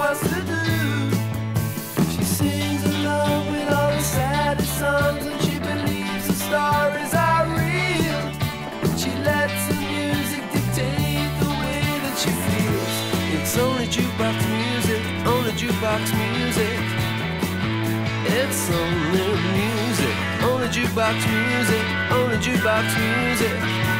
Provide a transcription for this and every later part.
wants to do. She sings along with all the saddest songs, and she believes the stories are real. She lets the music dictate the way that she feels. It's only jukebox music, only jukebox music. It's only music, only jukebox music, only jukebox music.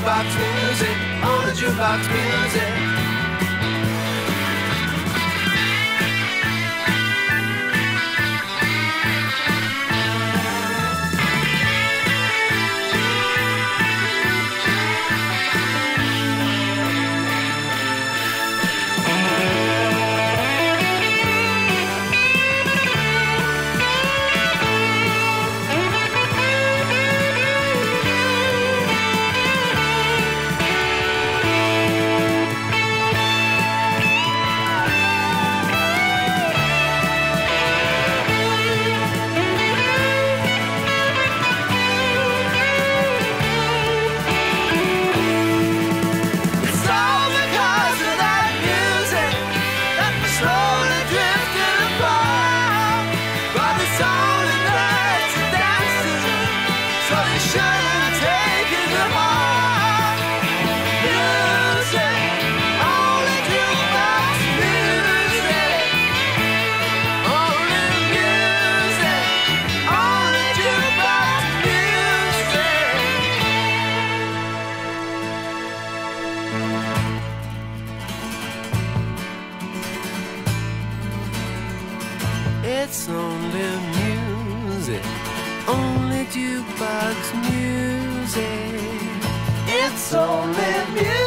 jukebox music, on the jukebox music. It's only music, only jukebox music. It's only music.